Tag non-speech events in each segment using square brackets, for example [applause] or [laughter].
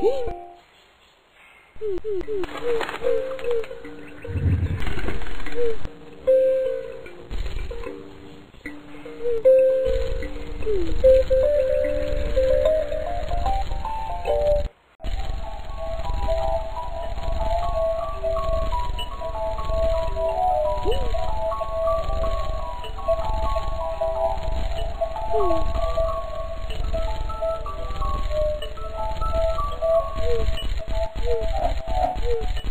Thank you.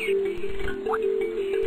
すごいですね。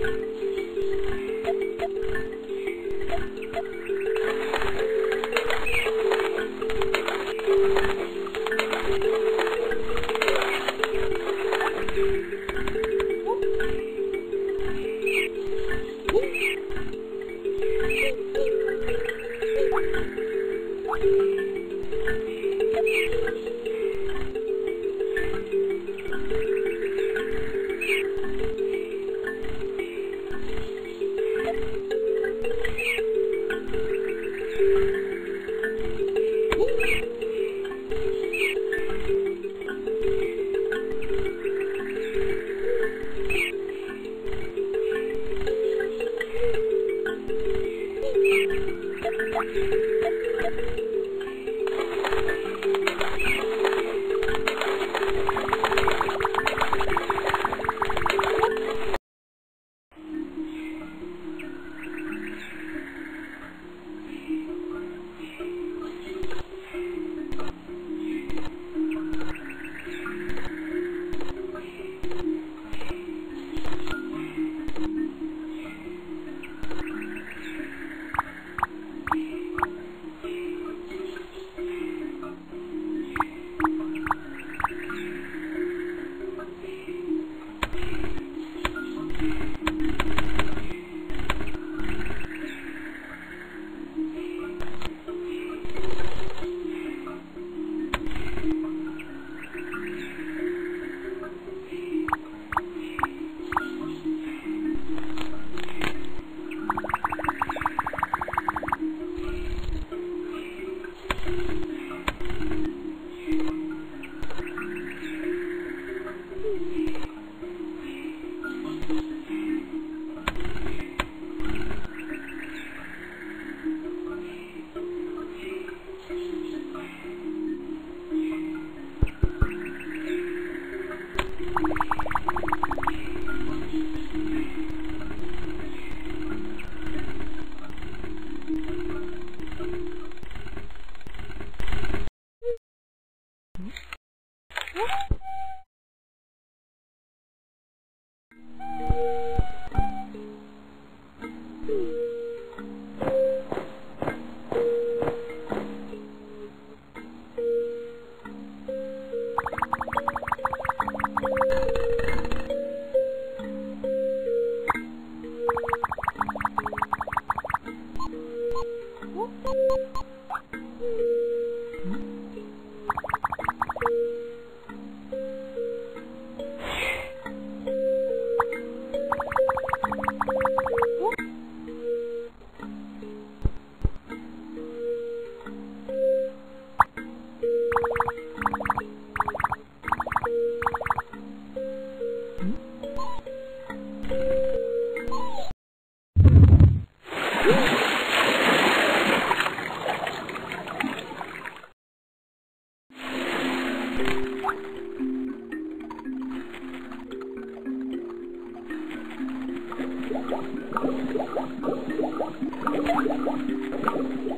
Thank you.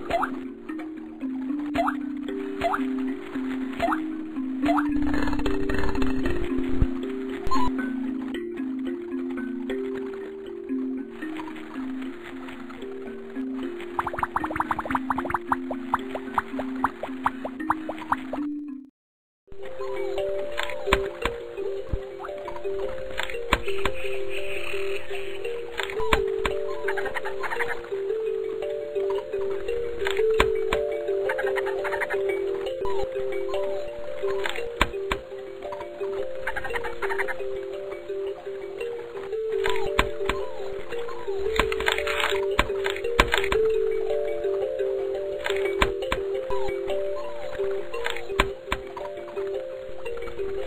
What?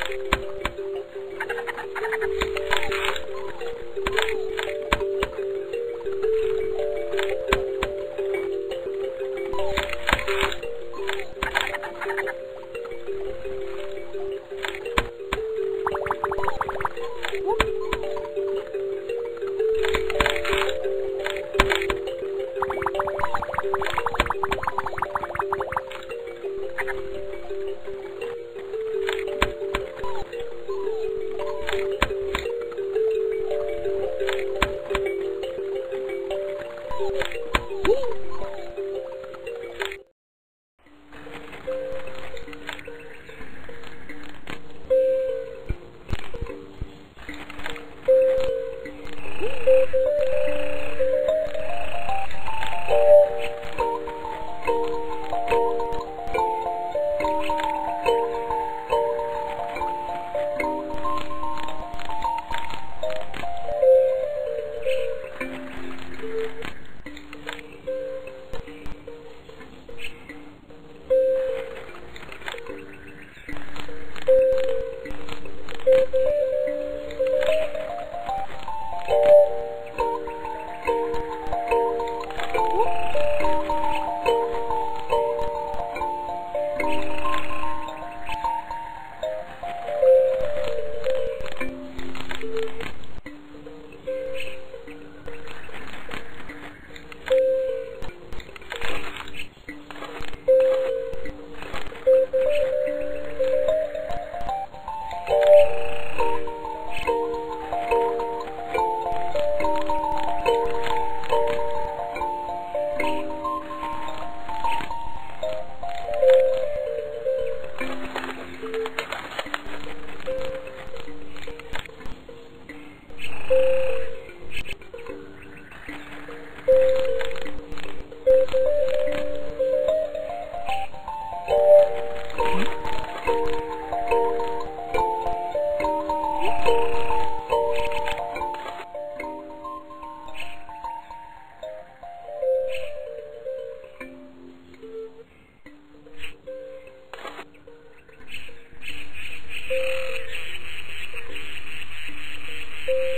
thank you thank you Thank [laughs] you.